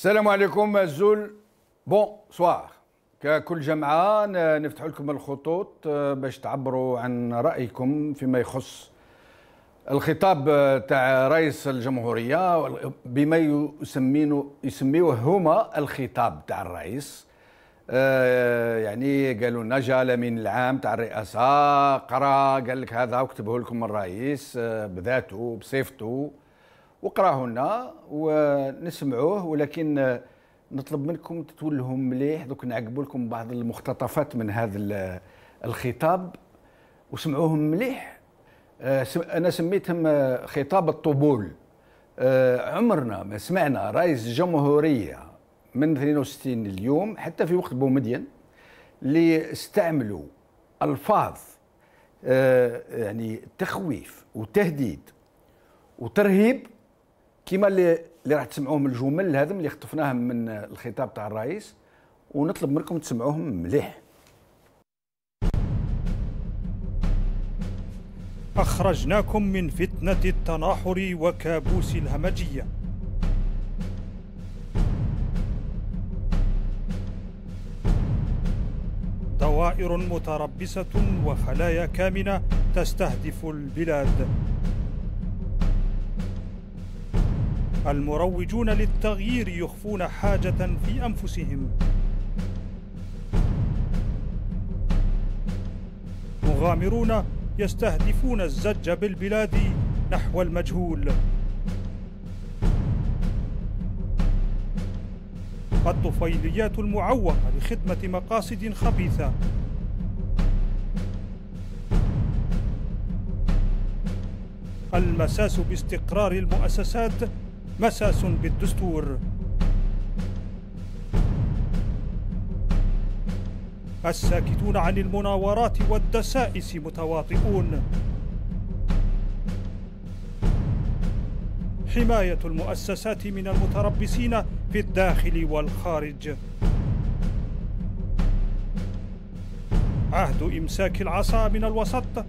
السلام عليكم azul bonsoir ككل جمعة نفتح لكم الخطوط آه، باش تعبروا عن رأيكم فيما يخص الخطاب تاع رئيس الجمهورية بما يسمينه يسميوه هما الخطاب تاع الرئيس. آه، يعني قالوا لنا جاء الامين العام تاع الرئاسة قرا قال لك هذا وكتبه لكم الرئيس آه، بذاته بصفته وقراه لنا ونسمعوه ولكن نطلب منكم تتولوا مليح دوك نعقبوا لكم بعض المقتطفات من هذا الخطاب. وسمعوهم مليح. آه، أنا سميتهم آه، خطاب الطبول. آه، عمرنا ما سمعنا رئيس جمهورية من 62 اليوم حتى في وقت بومدين اللي استعملوا ألفاظ يعني تخويف وتهديد وترهيب كما اللي اللي راح تسمعوهم الجمل هذم اللي خطفناهم من الخطاب تاع الرئيس ونطلب منكم تسمعوهم مليح. أخرجناكم من فتنة التناحر وكابوس الهمجية. دوائر متربصة وخلايا كامنة تستهدف البلاد. المروجون للتغيير يخفون حاجة في أنفسهم. مغامرون يستهدفون الزج بالبلاد نحو المجهول. الطفيليات المعوقة لخدمة مقاصد خبيثة. المساس باستقرار المؤسسات مساس بالدستور. الساكتون عن المناورات والدسائس متواطئون. حماية المؤسسات من المتربصين في الداخل والخارج. عهد إمساك العصا من الوسط.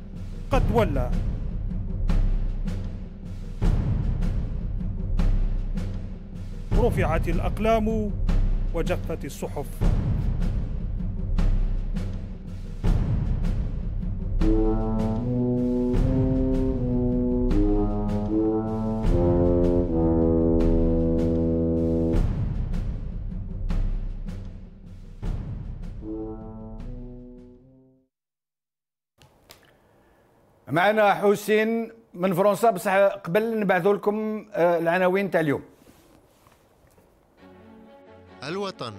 قد ولى. رفعت الأقلام وجفت الصحف. معنا حسين من فرنسا. بصح قبل نبعثوا لكم آه، العناوين تاع اليوم. Al-Watan,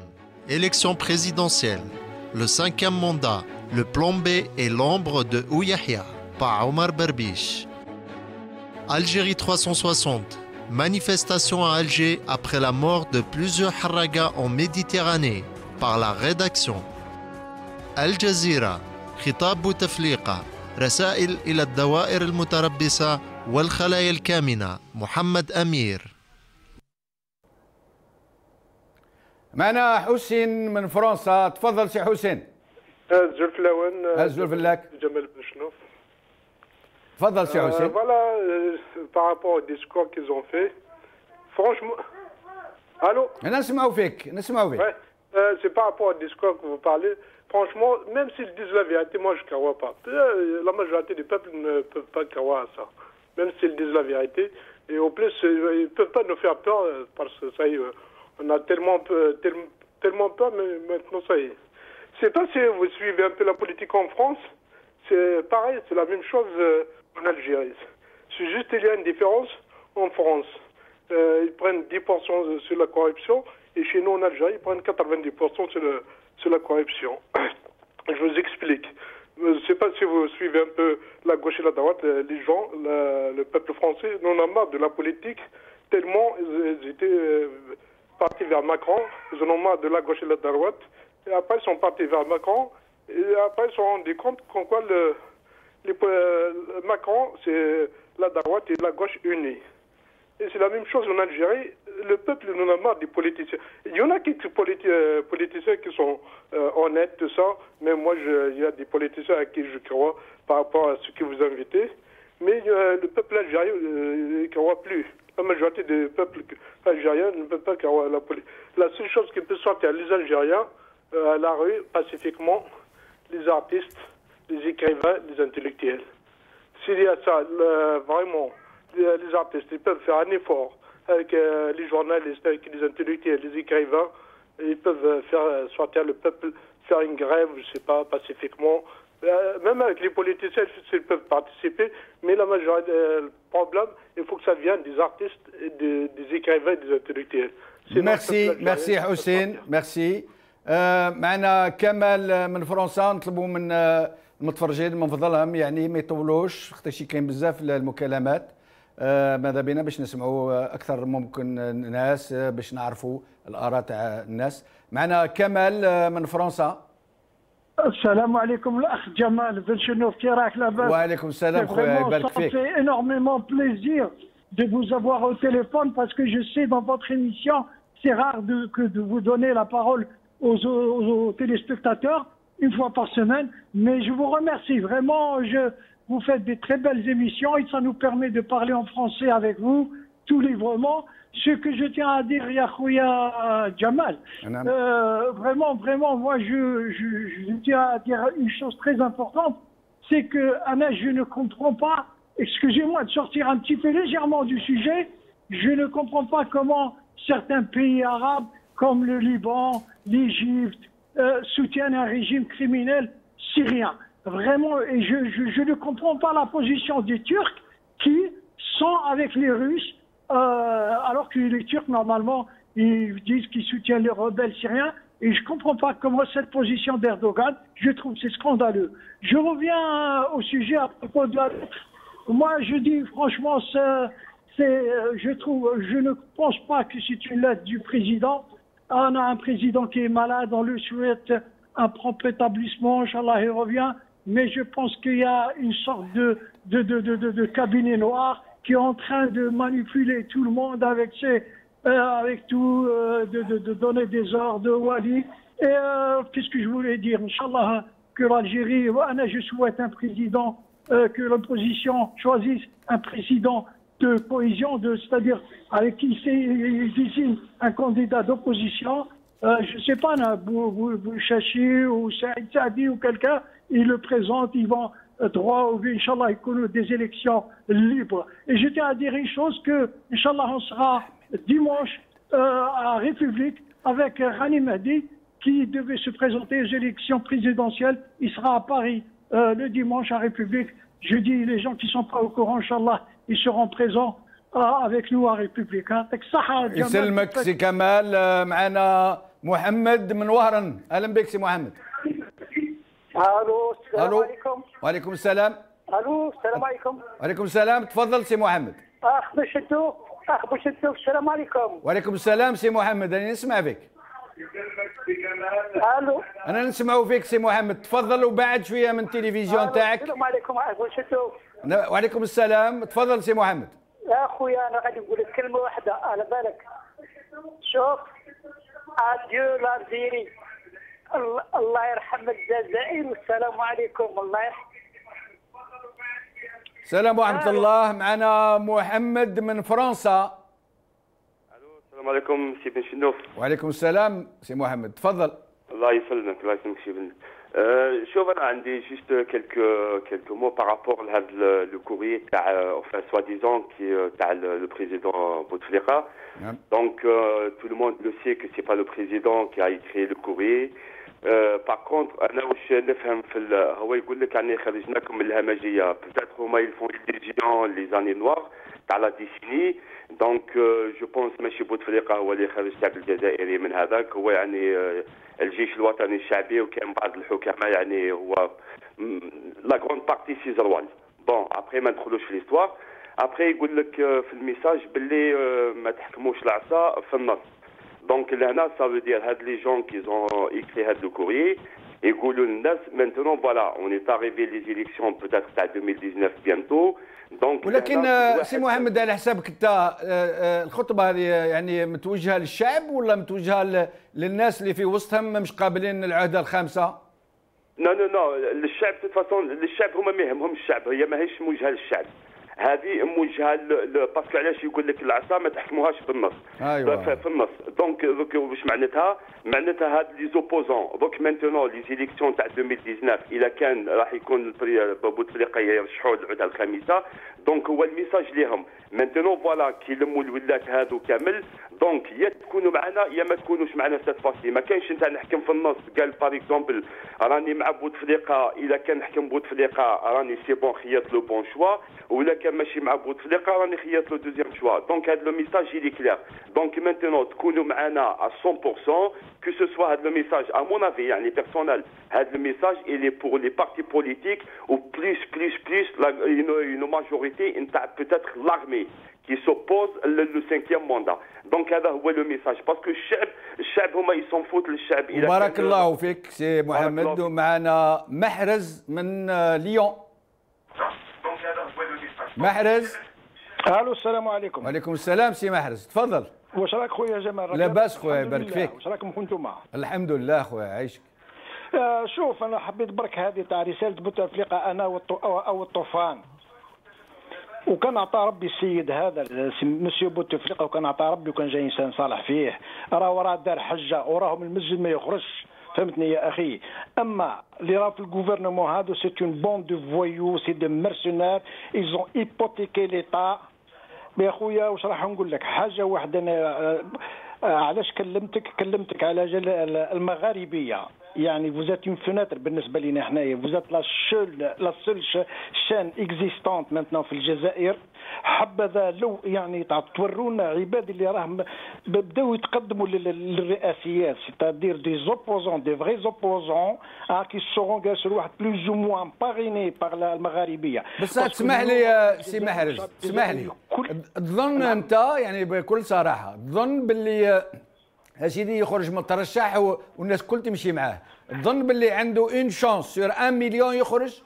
élection présidentielle, le cinquième mandat, le plan B et l'ombre de Ouyahia par Omar Berbiche. Algérie 360, manifestation à Alger après la mort de plusieurs haragas en Méditerranée par la rédaction. Al Jazeera, خطاب بوتفليقة رسائل إلى الدوائر المتربصة والخلايا الكامنة محمد أمير معنا حسين من فرنسا تفضل سي حسين الزلف الاول الزلف لك جمال بن شنوف تفضل سي حسين فوالا par rapport au discours qu'ils ont fait franchement allô نسمعوا فيك نسمعوا فيك ouais. euh, c'est par rapport au discours que vous parlez franchement même s'ils disent la vérité moi je ne crois pas la majorité du peuple ne peuvent pas croire à ça même s'ils disent la vérité et au plus ils ne peuvent pas nous faire peur parce que ça y est on a tellement peur, tellement mais maintenant ça y est. Sais pas si vous suivez un peu la politique en France. C'est pareil, c'est la même chose euh, en Algérie. C'est juste il y a une différence en France. Euh, ils prennent 10% sur la corruption et chez nous en Algérie, ils prennent 90% sur, le, sur la corruption. Je vous explique. Je ne sais pas si vous suivez un peu la gauche et la droite, les gens, le peuple français, on a marre de la politique tellement ils, étaient euh, partis vers Macron. Ils en ont marre de la gauche et de la droite. Et après, ils sont partis vers Macron. Et après, ils se sont rendus compte qu'en quoi le, euh, Macron, c'est la droite et la gauche unie. Et c'est la même chose en Algérie. Le peuple en a marre des politiciens. Il y en a quelques euh, politiciens qui sont euh, honnêtes, tout ça. Mais moi, il y a des politiciens à qui je crois par rapport à ce que vous invitez. Mais le peuple algérien ne croit plus. La majorité du peuple algérien ne peut pas croire la politique. La seule chose qui peut sortir les Algériens à la rue, pacifiquement, les artistes, les écrivains, les intellectuels. S'il y a ça, vraiment, les, artistes, ils peuvent faire un effort avec euh, les journalistes, avec les intellectuels, les écrivains, ils peuvent faire sortir le peuple, faire une grève, je ne sais pas, pacifiquement. Euh, même avec les politiciens, ils peuvent participer, mais la majorité, euh, le problème, il faut que ça vienne des artistes, des, écrivains, des intellectuels. Merci, merci Hussein, merci. معنا كمال من فرنسا نطلبوا من المتفرجين من فضلهم يعني ما يطولوش خاطر كاين بزاف المكالمات آه، ماذا بنا باش نسمعوا أكثر ممكن ناس آه، باش نعرفوا الاراء تاع الناس معنا كمال آه، من فرنسا السلام عليكم الاخ جمال بن شنوف كي راك لاباس وعليكم السلام خويا يبارك فيك fait énormément plaisir de vous avoir au téléphone parce que je sais dans votre émission c'est rare de, que de vous donner la parole aux, aux, aux téléspectateurs une fois par semaine mais je vous remercie vraiment je vous faites des très belles émissions et ça nous permet de parler en français avec vous, tout librement. Ce que je tiens à dire, Yahouya Jamal, euh, vraiment, vraiment, moi, je, je, tiens à dire une chose très importante, c'est que, Anna, je ne comprends pas, excusez-moi de sortir un petit peu légèrement du sujet, je ne comprends pas comment certains pays arabes, comme le Liban, l'Égypte, euh, soutiennent un régime criminel syrien. Vraiment, et je, je, je, ne comprends pas la position des Turcs qui sont avec les Russes, euh, alors que les Turcs, normalement, ils disent qu'ils soutiennent les rebelles syriens. Et je ne comprends pas comment cette position d'Erdogan, je trouve c'est scandaleux. Je reviens au sujet à propos de la lettre. Moi, je dis franchement, euh, je trouve, je ne pense pas que c'est une lettre du président. On a un président qui est malade, on lui souhaite un propre établissement, Inch'Allah, il revient mais je pense qu'il y a une sorte de, de, de, de cabinet noir qui est en train de manipuler tout le monde avec ses, euh, avec tout, euh, de, de, de, donner des ordres de Wali. Et euh, qu'est-ce que je voulais dire Inch'Allah, que l'Algérie, je souhaite un président, euh, que l'opposition choisisse un président de cohésion, de, c'est-à-dire avec qui il désigne un candidat d'opposition. Euh, je ne sais pas, vous, vous, ou Saïd Saadi ou quelqu'un ils le présentent, ils vont euh, droit au but, Inch'Allah, des élections libres. Et je tiens à dire une chose que, Inch'Allah, on sera dimanche euh, à République avec Rani Mahdi qui devait se présenter aux élections présidentielles. Il sera à Paris euh, le dimanche à République. Je dis, les gens qui ne sont pas au courant, Inch'Allah, ils seront présents avec nous à République. يسلمك سي كمال معنا محمد من وهران اهلا بك سي محمد ألو السلام ألو. عليكم. وعليكم السلام. ألو السلام عليكم. وعليكم السلام. تفضل سي محمد. أخ بوشدو أخ بوشدو السلام عليكم. وعليكم السلام سي محمد. أنا نسمع فيك. ألو. أنا نسمع فيك سي محمد. تفضل وبعد شوية من التلفزيون تاعك. السلام عليكم أخ بوشدو وعليكم السلام. تفضل سي محمد. يا خويا أنا غادي نقول لك كلمة واحدة على بالك. شوف adieu l'Algérie الله يرحم الجزائر. والسلام عليكم. الله يرحم السلام ورحمة الله. معنا محمد من فرنسا. السلام عليكم سي بن شنوف وعليكم السلام سي محمد. تفضل. الله يسلمك الله يسلمك سي بن أه شوف أنا عندي juste quelques quelques mots par rapport لهذا le courrier تاع enfin soi-disant qui تاع le président Bouteflika. donc euh, tout le monde le sait que c'est pas le président qui a écrit le courrier. par contre أنا واش نفهم في هو يقول لك يعني خرجناكم من الهمجيه peut-être هما يلفون décennie les années noires تاع la décennie donc je pense ماشي بوتفليقه هو اللي خرج الشعب الجزائري من هذاك هو يعني الجيش الوطني الشعبي وكان بعض الحكماء يعني هو la grande partie سي زروال bon après ما ندخلوش في l'histoire après يقول لك في ال message باللي ما تحكموش العصا في النص donc لهنا ça dire هاد les gens qui ont écrit هاد le courrier يقولوا للناس maintenant voilà on est arrivé les élections peut-être تاع 2019 bientôt donc ولكن آه، سي محمد على حسابك أنت آه، آه، الخطبة هذه يعني متوجهة للشعب ولا متوجهة للناس اللي في وسطهم مش قابلين العهدة الخامسة؟ non non non للشعب façon للشعب هما ما يهمهم الشعب هي ماهيش موجهة للشعب هذه موجهة parce que علاش يقول لك العصا ما تحكموهاش بالنص أيوة. ف- في النص. donc دوك واش معناتها؟ معناتها هاد les opposants دوك maintenant les élections تاع 2019 اذا كان راح يكون بوتفليقه يرشحوا العهده الخامسة donc هو ال message ليهم maintenant voilà كي يلموا الولات هادو كامل donc يا تكونوا معنا يا ما تكونوش معنا cette façon ما كاينش انت نحكم في النص قال par exemple راني مع بوتفليقه اذا كان نحكم بوتفليقه راني سي بون خيط le bon choix ولا كان ماشي مع بوتفليقه راني خيط le deuxième choix donc هذا le message est clair. donc maintenant تكونوا معنا à 100% que ce soit هذا le message à mon avis يعني personnel هذا le message il est pour les partis politiques ou plus plus plus la, une, une majorité نتاع peut-être l'armée qui s'oppose le, le cinquième mandat. donc هذا هو le message parce que الشعب الشعب هما ils s'en foutent للشعب إذا بارك كان- الله فيك سي محمد الله فيك. ومعنا محرز من آه، ليون donc هذا هو le message محرز ألو السلام عليكم وعليكم السلام سي محرز تفضل واش راك خويا جمال؟ راك لاباس خويا، يبارك. فيك. واش راكم كنتم الحمد لله خويا عايشك آه شوف أنا حبيت برك هذه تاع رسالة بوتفليقه أنا والطو... أو أو الطوفان. وكان عطى ربي السيد هذا مسيو بوتفليقه وكان عطى ربي وكان جاي إنسان صالح فيه. راه راه دار حجة وراه من المسجد ما يخرجش. فهمتني يا أخي؟ أما اللي راه في ال gouvernement هذا c'est une bande de voyous c'est des mercenaires ils ont hypothéqué l'État يا خويا واش راح نقول لك؟ حاجة واحدة أنا آه، آه، علاش كلمتك؟ كلمتك على المغاربية. يعني vous êtes une fenêtre بالنسبة لنا حنايا. vous êtes la seule la seule chaîne existante maintenant في الجزائر. حبذا لو يعني تورونا عباد اللي راهم بداو يتقدموا لل- للرئاسيات c'est-à-dire des opposants des vrais opposants qui seront sur واحد plus ou moins باريني par المغاربيه بس تسمح لي سي محرز تسمح لي. تظن انت يعني بكل صراحة تظن باللي سيدي يخرج مترشح والناس كل تمشي معاه. تظن باللي عنده une chance sur 1 مليون يخرج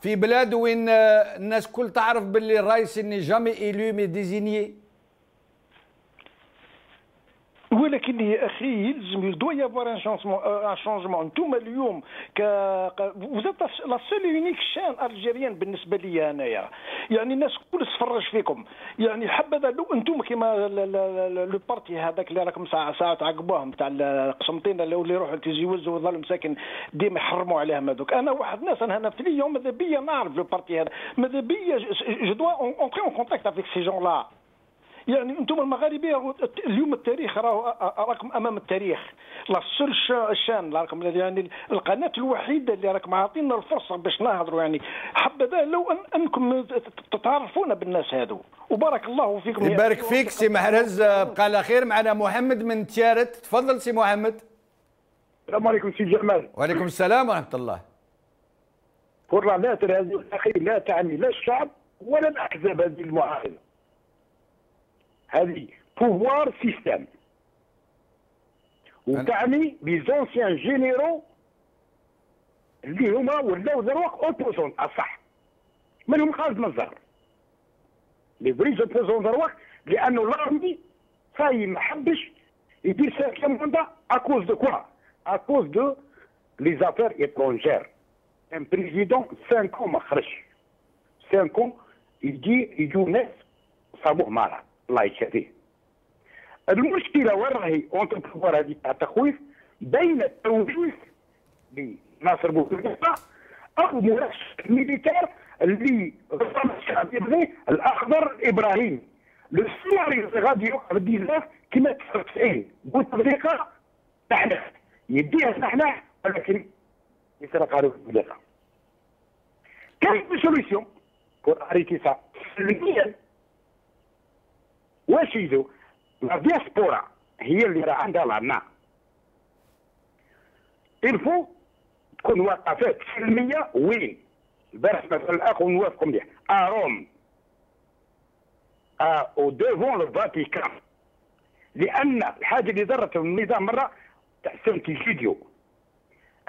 في بلاد وين آه، الناس كل تعرف باللي الرئيس n'est jamais élu mais désigné ولكن يا أخي يلزم il doit y avoir un changement un changement أنتم اليوم ك vous êtes la seule unique chaîne algérienne بالنسبة لي أنايا. يعني الناس كل تفرج فيكم. يعني حبذا لو أنتم كيما le parti هذاك اللي راكم ساعه ساعة تعقبوهم تاع القسمطين اللي يروحوا يتزوجوا ويظلوا مساكن ديما يحرموا عليهم هذوك. أنا واحد الناس أنا في اليوم ماذا بيا نعرف le parti هذا. ماذا بيا je dois entrer en contact avec ces gens-là يعني أنتم المغاربية اليوم التاريخ راه راكم أمام التاريخ. la seule chaîne راكم يعني القناة الوحيدة اللي راكم عاطينا الفرصة باش نهضروا يعني. حبذا لو أن أنكم تتعرفون بالناس هادو. وبارك الله فيكم يبارك. فيك سي محرز بقى على خير معنا محمد من تيارت. تفضل سي محمد. السلام عليكم سي جمال. وعليكم السلام ورحمة الله. بور لا لاتر هذه لا تعني لا الشعب ولا الأحزاب هذه المعارضه هذه بوفوار سيستم وتعني بيزونسيان جينيرو اللي هما ولاو دروك اوبوزون أصح. منهم خالد مزار لي فري اوبوزون دروك لأنه لارمي فاي ما حبش يدير سانكيام ماندا اكوز دو كوا اكوز دو لي زافير ايترونجير ان بريزيدون 5 ans ما خرجش 5 ans يجي يجوا ناس صابوه مالا يشافيه المشكلة وين راهي؟ اونتر بوفوار هذه تاع التخويف بين التوجيه لناصر بوفليقه أو مرشح ميليتير اللي غرام الشعب يبغي الأخضر إبراهيم. لو سيناريو اللي غادي يوقع بالديزاف كما 99 بوفليقه نحن يديها نحن ولكن يسرق على بوفليقه كاين سوليسيون بور اريتي سا سلميا واش يدو لا دياسبورا هي اللي راه عندها العنا الفو تكون وقفات سلميه وين؟ البارح مثلا الأخ ونوافق مليح. اروم أو ديفون لو فاتيكان. لأن الحاجة اللي درت النظام مرة تاع سانتيجيديو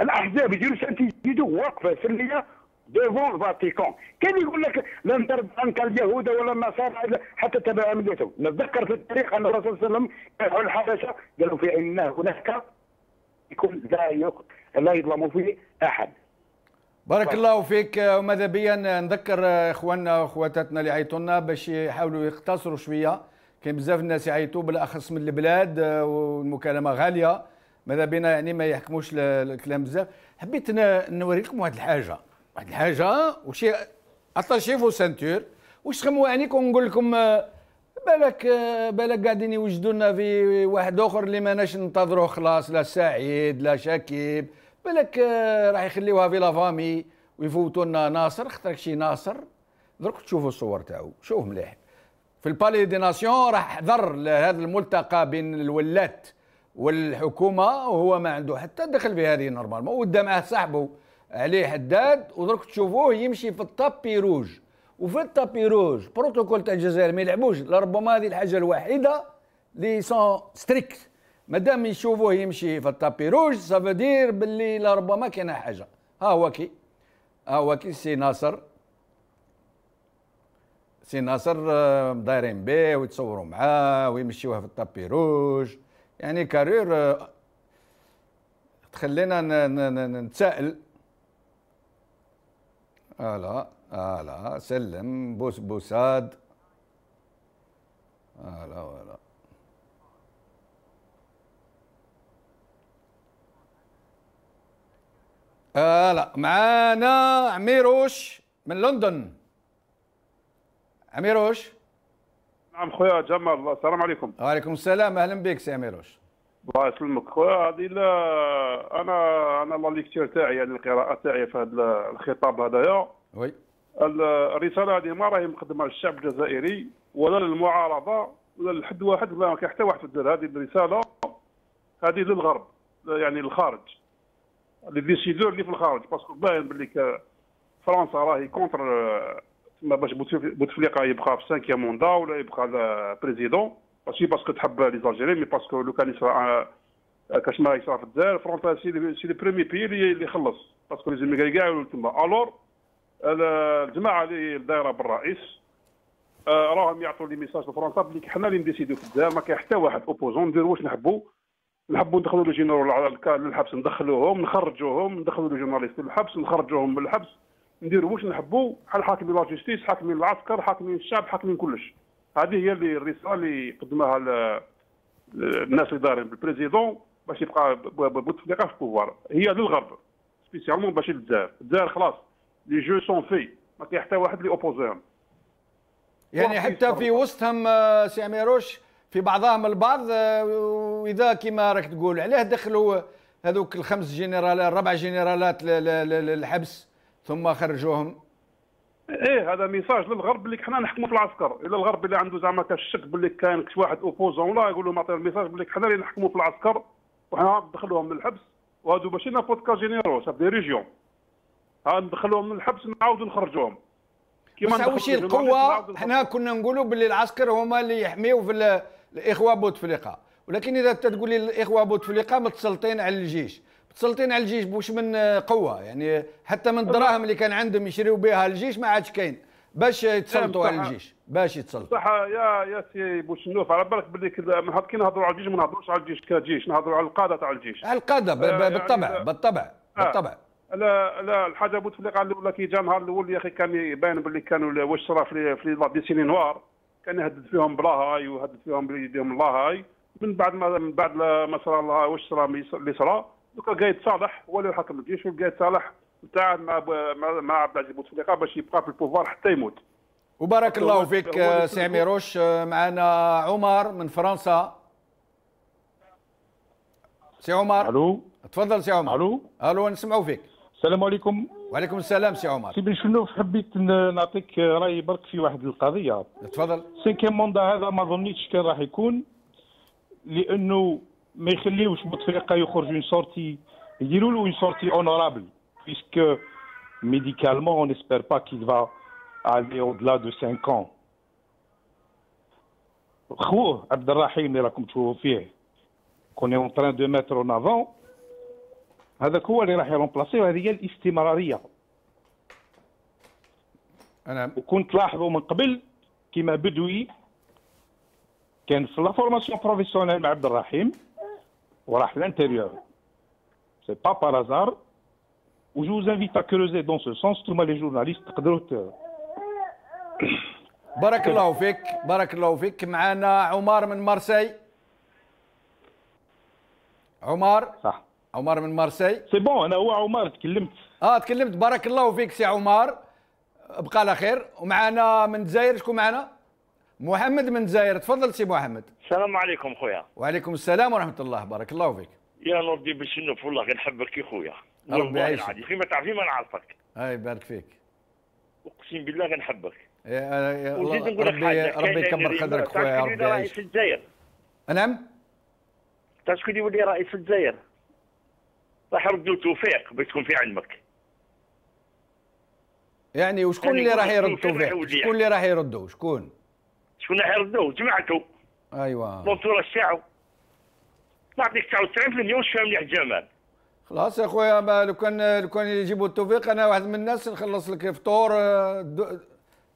الأحزاب يديروا سانتيجيديو واقفة سليه ديفون الفاتيكان كان يقول لك لن ترد عنك اليهود ولا النصارى حتى تبع ملتهم نتذكر في التاريخ أن الرسول صلى الله عليه وسلم كانوا الحبشة. قالوا في إن هناك يكون لا. لا يظلم فيه أحد. بارك الله فيك. وماذا بيا نذكر إخواننا واخواتاتنا اللي عيطوا لنا باش يحاولوا يختصروا شوية. كاين بزاف الناس يعيطوا بالأخص من البلاد والمكالمة غالية. ماذا بينا يعني ما يحكموش الكلام بزاف. حبيت نوريكم واحد الحاجة. واحد الحاجة وشي اتاشيفو سانتور واش تخموا عينيك ونقول لكم بالك بالك قاعدين يوجدوا لنا في واحد آخر اللي ماناش ننتظروه خلاص لا سعيد لا شكيب بالك راح يخليوها في لافامي ويفوتوا لنا ناصر. خاطرك شي ناصر. درك تشوفوا الصور تاعو شوف مليح. في البالي دي ناسيون راح حضر لهذا الملتقى بين الولات والحكومة وهو ما عنده حتى دخل في هذه normalement ودا معاه صاحبه. عليه حداد ودرك تشوفوه يمشي في ال tapis rouge وفي ال tapis rouge protocole تاع الجزائر ما يلعبوش. لربما هذه الحاجة الوحيدة اللي sont strictes مادام يشوفوه يمشي في ال tapis rouge ça veut dire باللي لربما كاينة حاجة. ها هو كي؟ ها هو كي؟ سي ناصر. سي ناصر آه، دايرين به ويتصوروا معاه ويمشيوه في ال tapis rouge يعني كارير آه، تخلينا نتسائل هلا هلا سلم بوس بوساد. هلا هلا هلا معانا عميروش من لندن. عميروش؟ نعم خويا جمال. السلام عليكم. وعليكم السلام. أهلا بك سي عميروش. الله يسلمك خويا هذه أنا أنا la lecture تاعي يعني القراءة تاعي في هذا الخطاب هذايا oui. الرسالة هذه ما راهي مقدمه للشعب الجزائري ولا للمعارضة ولا لحد واحد ما كاين حتى واحد تدير هذه الرسالة هذه للغرب يعني للخارج les décideurs اللي في الخارج parce que باين باللي فرنسا راهي contre تما باش بوتفليقه يبقى في cinquième mandat ولا يبقى président ماشي parce que تحب les Algériens mais parce que لو كان يصرى كاش ما يصرى في الجزائر فرنسا c'est le premier pays اللي يخلص parce que لي كاع يولوا تما alors الجماعه اللي دايره بالرئيس راهم يعطوا les messages لفرنسا بلي حنا اللي نـ décider في الجزائر ما كاين حتى واحد opposant نديرو واش نحبوا نحبوا ندخلوا les généraux للحبس ندخلوهم نخرجوهم ندخلوا les journalistes للحبس نخرجوهم من الحبس نديروا واش نحبوا بحال حاكمين la justice حاكمين العسكر حاكمين الشعب حاكمين كلش هذه هي اللي الرساله اللي قدمها الناس اللي دايرين بال président باش يبقى بوتفليقه في ال pouvoir هي للغرب spécialement ماشي للجزائر. الجزائر خلاص les jeux sont faits ما كاين حتى واحد اللي يـ opposer هم يعني حتى في وسطهم آه، سي عميروش في بعضهم البعض آه، وإذا كما راك تقول علاه دخلوا هذوك الخمس جنرالات الربع جنرالات للحبس ثم خرجوهم. إيه هذا ميساج للغرب اللي حنا نحكموا في العسكر. إلا الغرب اللي عنده زعما كالشك باللي كاين كش واحد اوبوزون ولا يقول لهم عطينا ميساج باللي حنا اللي نحكموا في العسكر وحنا ندخلوهم للحبس. وهذو ماشي نابوت كا جينيرو سا دي ريجيون. ها ندخلوهم للحبس نعاودوا نخرجوهم. كيما واش القوة؟ حنا كنا نقولوا باللي العسكر هما اللي يحميو في الإخوة بوتفليقة. ولكن إذا تقول لي الإخوة بوتفليقة متسلطين على الجيش. متسلطين على الجيش بوش من قوة. يعني حتى من الدراهم اللي كان عندهم يشريوا بها الجيش ما عادش كاين. باش يتسلطوا على الجيش. باش يتسلطوا. صح يا يا سي بوشنوف على بالك باللي كي نهضروا على الجيش ما نهضروش على الجيش كجيش نهضروا على القادة تاع الجيش. على القاده آه، بالطبع يعني بالطبع بالطبع. لا لا الحاجة بوتفليقه الاولى كي جا النهار الأول يا أخي كان يبان باللي كانوا واش صرا في في la décennie noire كان يهدد فيهم بلا هاي ويهدد فيهم بيديهم لا هاي. من بعد ما من بعد ما صرا واش صرا اللي صرا. دوكا قايد صالح هو اللي حكم الجيش والقايد صالح تعاون مع مع عبد العزيز بوتفليقه باش يبقى في ال pouvoir حتى يموت. وبارك الله فيك سي عميروش معنا عمر من فرنسا. سي عمر. ألو. تفضل سي عمر. ألو. ألو نسمعوا فيك. السلام عليكم. وعليكم السلام سي عمر. سي بن شنوف حبيت نعطيك رايي برك في واحد القضية. تفضل. cinquième mandat هذا ما ظنيتش كان راح يكون لأنه ما يخليوش بوتفليقه يخرج une sortie يديروا له une sortie honorable puisque médicalement on n'espère pas qu'il va aller au-delà de 5 ans. خوه عبد الرحيم اللي راكم تشوفوا فيه كوني en train de mettre en avant هذاك هو اللي راح يـ remplacer وهذه هي الاستمراريه أنا وكنت لاحظوا من قبل كيما بدوي كان في la formation professionnelle مع عبد الرحيم وراح l'intérieur c'est pas par hasard و je vous invite à creuser dans ce sens توما les journalistes تقدروا بارك الله فيك بارك الله فيك معنا عمر من مارسي عمر صح عمر من merci c'est bon أنا هو عمر تكلمت آه تكلمت بارك الله فيك سي عمر بقى على خير ومعنا من الجزائر شكون معنا محمد من الجزائر تفضل سي محمد. السلام عليكم خويا. وعليكم السلام ورحمة الله. بارك الله فيك. يا نردي بالشنوف والله غير نحبك يا خويا. ربي يعيشك. كيما تعرفي ما نعرفك. أي يبارك فيك. أقسم بالله غير نحبك. نقول لك ربي ربي يكبر قدرك خويا ربي. اللي رئيس يعيشك الجزائر. نعم تعرف شكون يولي رئيس الجزائر. راح يردوا توفيق باش تكون في علمك. يعني وشكون يعني اللي راح يرد توفيق. شكون اللي راح يردوا شكون؟ شكون راح يردوا جماعته أيوه. الانتوراج تاعو نعطيك 99% واش فاهم مليح جمال خلاص يا خويا لو كان لو كان يجيبوا التوفيق أنا واحد من الناس نخلص لك فطور آه، دو-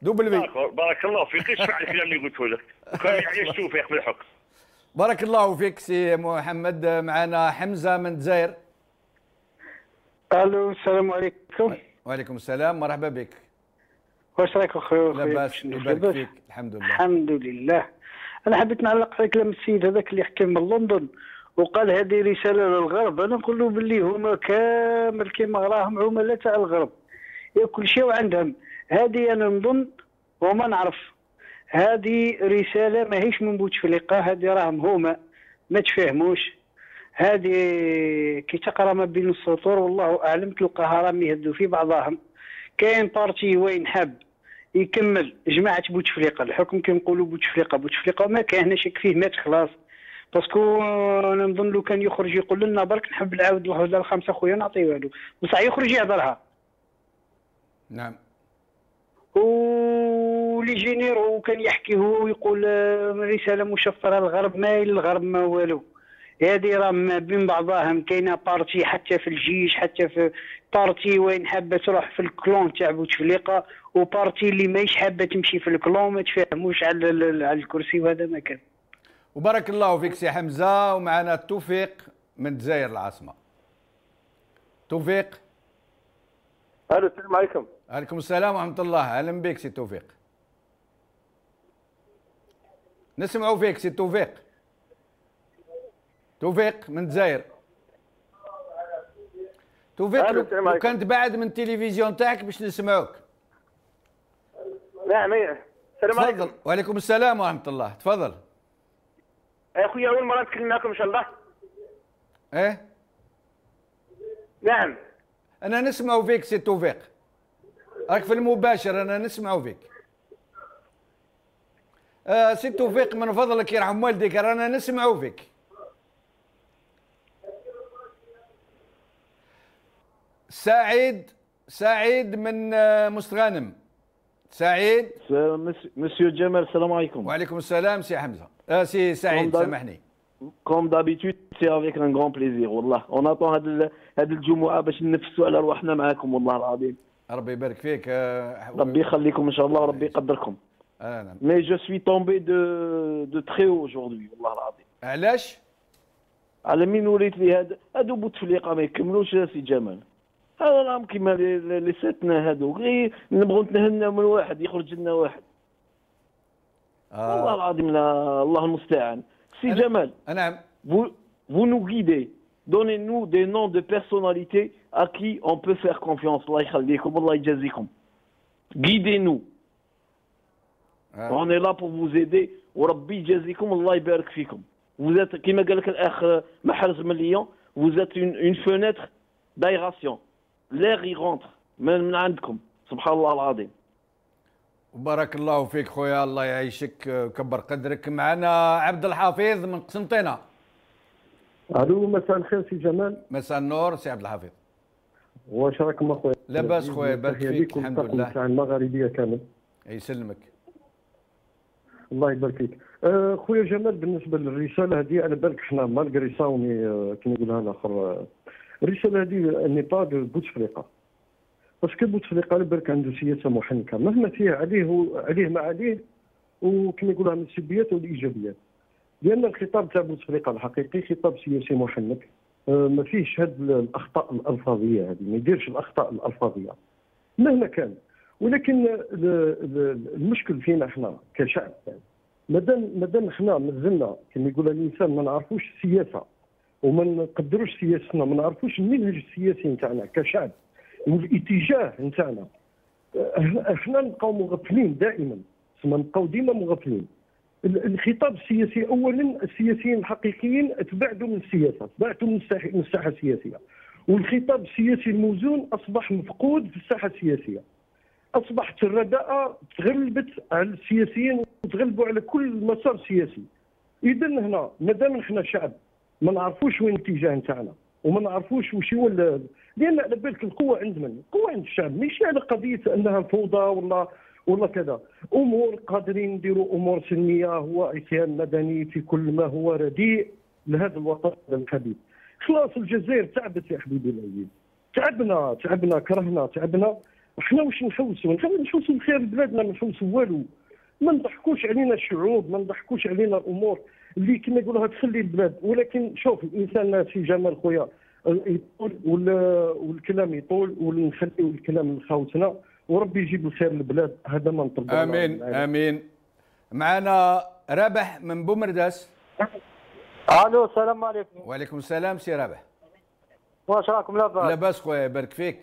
دوبل في بارك- الله فيك. اسمع الكلام اللي قلته لك؟ كان يعيش توفيق في الحكم بارك الله فيك سي محمد. معنا حمزة من الجزائر. ألو السلام عليكم. وعليكم السلام مرحبا بك. واش راك اخويا لاباس يبارك؟ فيك. الحمد لله. الحمد لله. أنا حبيت نعلق على كلام السيد هذاك اللي حكى من لندن وقال هذه رسالة للغرب. أنا نقول له باللي هما كامل كيما راهم عملاء تاع الغرب. يا كل شيء عندهم هذه أنا نظن وما نعرف. هذه رسالة ماهيش من بوتفليقه هذه راهم هما ما تفهموش. هذه كي تقرأ ما بين السطور والله أعلم تلقاها راهم يهدوا في بعضهم. كاين partie وين حب يكمل جماعة بوتفليقه الحكم كي نقولوا بوتفليقه بوتفليقه ما كان شك فيه مات خلاص. parce que أنا نظن لو كان يخرج يقول لنا برك نحب نعاود واحد ولا خمسة خويا نعطيوها له بصح يخرج يهضرها. نعم. و les généraux كان يحكي هو ويقول آه، رسالة مشفرة للغرب ما للغرب ما والو. هذه راه ما بين بعضاهم كاينة partie حتى في الجيش حتى في partie وين حابة تروح في ال clan تاع بوتفليقة و partie اللي ماهيش حابة تمشي في ال clan ما تفهموش على ال- على الكرسي وهذا ما كان. وبارك الله فيك سي حمزة ومعنا توفيق من الجزائر العاصمة. توفيق؟ ألو السلام عليكم. عليكم السلام ورحمة الله. أهلا بك سي توفيق. نسمعوا فيك سي توفيق. توفيق من الجزائر. توفيق لو بعد من التلفزيون تاعك باش نسمعوك. نعم. السلام عليكم. تفضل. وعليكم السلام ورحمة الله. تفضل. يا أخويا أول مرة نتكلم معكم إن شاء الله. إيه؟ نعم. أنا نسمع فيك سي توفيق. راك في المباشر أنا نسمع فيك. آه سي توفيق من فضلك يرحم والديك رانا نسمع فيك. سعيد سعيد من آه، مستغانم سعيد Monsieur Jamal, السلام عليكم. وعليكم السلام سي حمزة آه سي سعيد سامحني Comme d'habitude, c'est avec un grand plaisir, والله. On attend هذا ال- هذا الجمعة باش ننفسوا على رواحنا معاكم والله العظيم. ربي يبارك فيك آه ربي يخليكم إن شاء الله وربي يقدركم. آه نعم je suis tombé de de très haut aujourd'hui والله العظيم. علاش؟ على مين وليت لي هذا هادو بوتفليقة ما يكملوش يا سي جمال. هذا راهم كيما لي- ساتنا هادو غير نبغوا نتهناو من واحد يخرج لنا واحد. آه. والله العظيم لا الله المستعان. سي جمال. نعم. Vous, nous guidez. Donnez-nous des noms de personnalités à qui on peut faire confiance. Allah يخليكم الله يجازيكم. Guidez-nous. On est là pour vous aider. وربي يجازيكم الله يبارك فيكم. Vous êtes كما قال لك الاخ محرز من ليون vous êtes une, une fenêtre d'aération. Y rentre من, من عندكم. سبحان الله العظيم. وبارك الله فيك خويا. الله يعيشك وكبر قدرك. معنا عبد الحفيظ من قسنطينة. ألو مساء الخير سي جمال. مساء النور سي عبد الحفيظ واش راكم أخويا؟ لاباس خويا، تحية فيك، الحمد لله. تاع المغاربيه كامل. يسلمك. الله يبارك فيك. آه، خويا جمال بالنسبة للرسالة هذه على بالك حنا malgré ساوني آه، كما يقولها الآخر الرسالة هذه de بوتفليقة. parce que بوتفليقة على بالك عنده سياسة محنكة. مهما فيه عليه عليه ما عليه وكما يقولها من السلبيات والإيجابيات. لأن الخطاب تاع بوتفليقة الحقيقي خطاب سياسي محنك. آه، ما فيهش هاد الأخطاء الألفاظية هذه ما يديرش الأخطاء الألفاظية. مهما كان. ولكن ال- ال- المشكل فينا إحنا كشعب. مادام مادام إحنا مازلنا كما يقول الإنسان ما نعرفوش السياسة وما نقدروش سياستنا ما نعرفوش المنهج السياسي نتاعنا كشعب والاتجاه نتاعنا. أه، إحنا نبقاو مغفلين دائما تسمى نبقاو ديما مغفلين. ال- الخطاب السياسي اولا السياسيين الحقيقيين تبعدوا من السياسة تبعدوا من الساحه السياسية. والخطاب السياسي الموزون أصبح مفقود في الساحة السياسية. أصبحت الرداءة تغلبت على السياسيين وتغلبوا على كل مسار سياسي. اذا هنا مادام إحنا شعب ما نعرفوش وين الاتجاه نتاعنا وما نعرفوش وش هو لأن على بالك القوة عند من؟ القوه عند الشعب ماشي على قضية أنها فوضى ولا ولا كذا. أمور قادرين نديروا أمور سلميه هو عصيان مدني في كل ما هو رديء لهذا الوطن الحبيب. خلاص الجزائر تعبت يا حبيبي العزيز. تعبنا تعبنا كرهنا تعبنا. إحنا واش نحوسوا؟ نحوسوا بخير بلادنا ما نحوسوا والو. ما نضحكوش علينا الشعوب ما نضحكوش علينا الأمور. اللي كما يقولوها تخلي البلاد ولكن شوف الإنسان في جمال خويا يطول وال- والكلام يطول ونخليو الكلام لخاوتنا وربي يجيب الخير للبلاد هذا ما نطلب آمين آمين. معنا رابح من بومرداس ألو السلام عليكم. وعليكم السلام سي رابح واش راكم؟ لاباس؟ لاباس خويا يبارك فيك.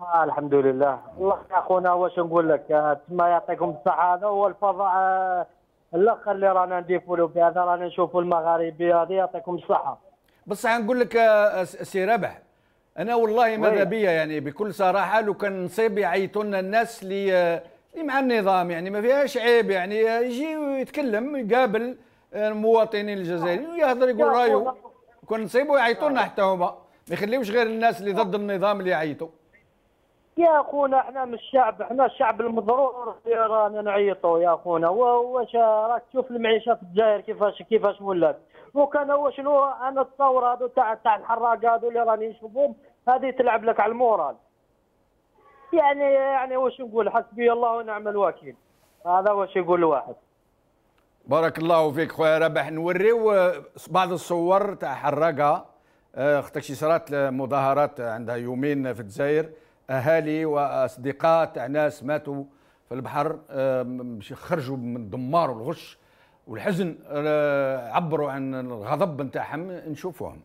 آه الحمد لله. والله يا اخونا واش نقول لك؟ آه، تما يعطيكم الصحه هذا هو الفضاء آه، الأخر اللي رانا نديفولو هذا رانا نشوفوا المغاربي هذه يعطيكم الصحة. بصح نقول لك آه، س- سي رابح أنا والله ماذا. بيا يعني؟ بكل صراحة لو كان نصيب يعيطوا لنا الناس اللي آه، اللي مع النظام يعني ما فيهاش عيب يعني آه، يجي ويتكلم يقابل آه، المواطنين الجزائريين ويهضر يقول رأيه. كون نصيبوا يعيطوا لنا حتى هما. ما يخليوش غير الناس اللي ضد النظام اللي يعيطوا. يا أخونا إحنا من الشعب إحنا الشعب المضرور رانا نعيطوا يا أخونا. واش راك تشوف المعيشة في الجزائر؟ كيفاش كيفاش ولات وكان هو؟ شنو أنا الثوره هذو تاع تاع الحراق هذو اللي راني نشوفهم هذه تلعب لك على المورال. يعني يعني واش نقول؟ حسبي الله ونعم الوكيل. هذا واش يقول الواحد. بارك الله فيك خويا رابح نوريو بعض الصور تاع حراقة. آه، أختك شي صارت مظاهرات عندها يومين في الجزائر. أهالي وأصدقاء تاع ناس ماتوا في البحر خرجوا من الدمار والغش والحزن آه، عبروا عن الغضب نتاعهم نشوفوهم.